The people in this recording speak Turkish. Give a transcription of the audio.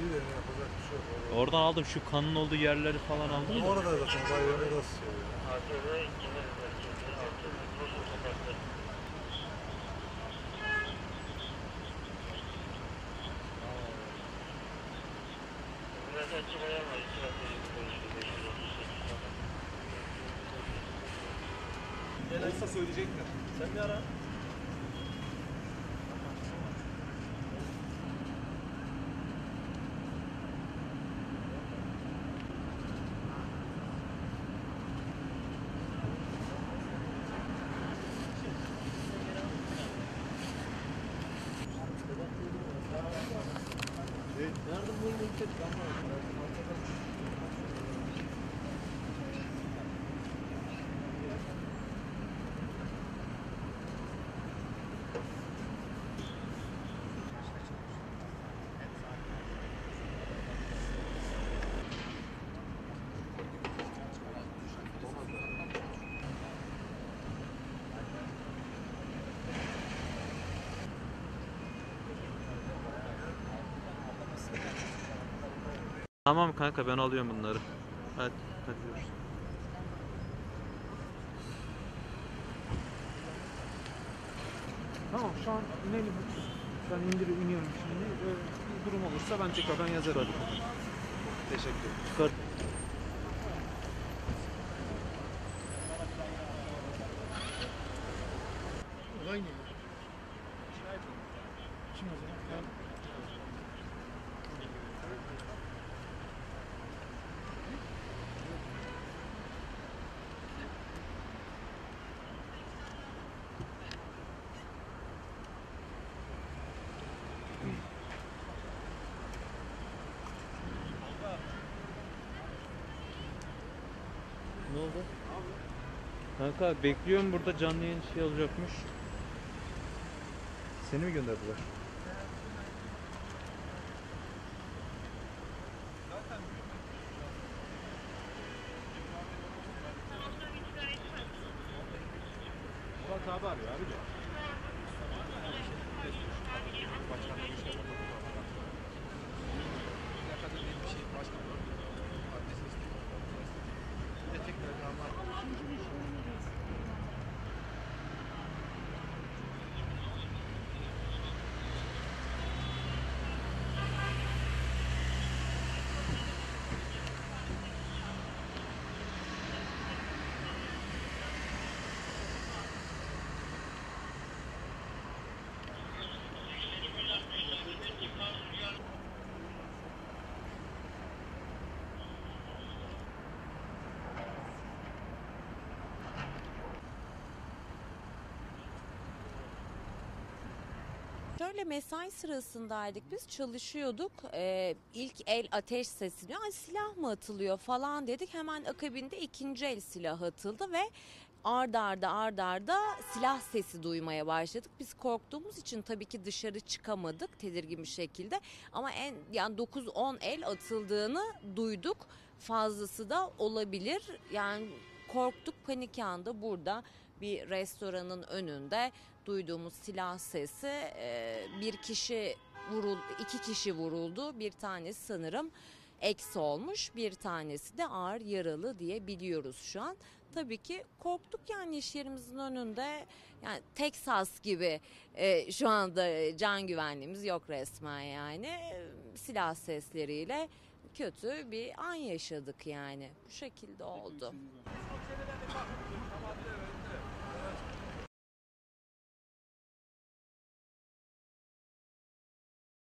iyi de yapacak bir şey yok. Orada- Oradan aldım şu kanın olduğu yerleri falan aldım da. Orada zaten bayağı orası şey ya. Olsa söyleyecekler. Sen bir ara. completely took the Tamam kanka ben alıyorum bunları. Hadi hadi görüşürüz. Tamam şu an inelim. Ben indirip iniyorum şimdi. Böyle bir durum olursa ben tekrardan yazarım. Teşekkür ederim. Çıkar. Buradan geliyor. Kim o zaman? Ben... oldu? Kanka bekliyorum burada canlı yayın şey olacakmış. Seni mi gönderdiler? Murat abi arıyor abi de. Şöyle mesai sırasındaydık biz çalışıyorduk. Ee, ilk el ateş sesini Ay, silah mı atılıyor falan dedik. Hemen akabinde ikinci el silah atıldı ve ard arda ard arda silah sesi duymaya başladık. Biz korktuğumuz için tabii ki dışarı çıkamadık tedirgin bir şekilde. Ama en yani 9-10 el atıldığını duyduk. Fazlası da olabilir. Yani korktuk panik anda burada bir restoranın önünde duyduğumuz silah sesi e, bir kişi vuruldu, iki kişi vuruldu. Bir tanesi sanırım eksi olmuş, bir tanesi de ağır yaralı diye biliyoruz şu an. Tabii ki korktuk yani iş yerimizin önünde yani Texas gibi e, şu anda can güvenliğimiz yok resmen yani silah sesleriyle kötü bir an yaşadık yani bu şekilde oldu.